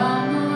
Rama.